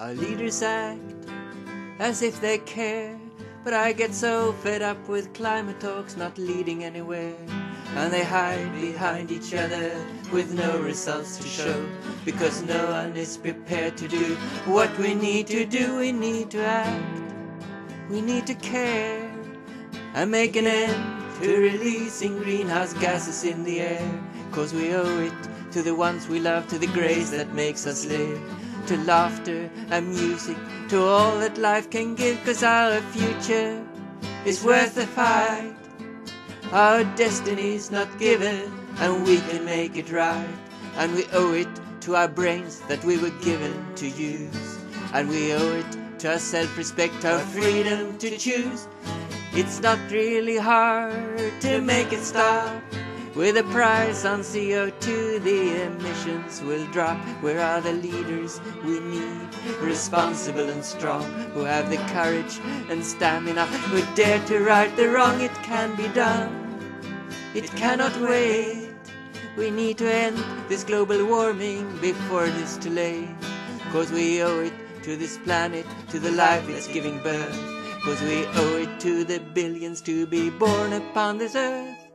Our leaders act as if they care, but I get so fed up with climate talks not leading anywhere. And they hide behind each other with no results to show, because no one is prepared to do what we need to do. We need to act, we need to care, and make an end to releasing greenhouse gases in the air, cause we owe it to the ones we love, to the grace that makes us live, to laughter and music, to all that life can give, cause our future is worth the fight. Our destiny's not given, and we can make it right, and we owe it to our brains that we were given to use, and we owe it to our self-respect, our freedom to choose. It's not really hard to make it stop. With a price on CO2, the emissions will drop. Where are the leaders we need? Responsible and strong, who have the courage and stamina, who dare to right the wrong. It can be done. It cannot wait. We need to end this global warming before it is too late. Cause we owe it to this planet, to the life it's giving birth. Cause we owe it to the billions to be born upon this earth.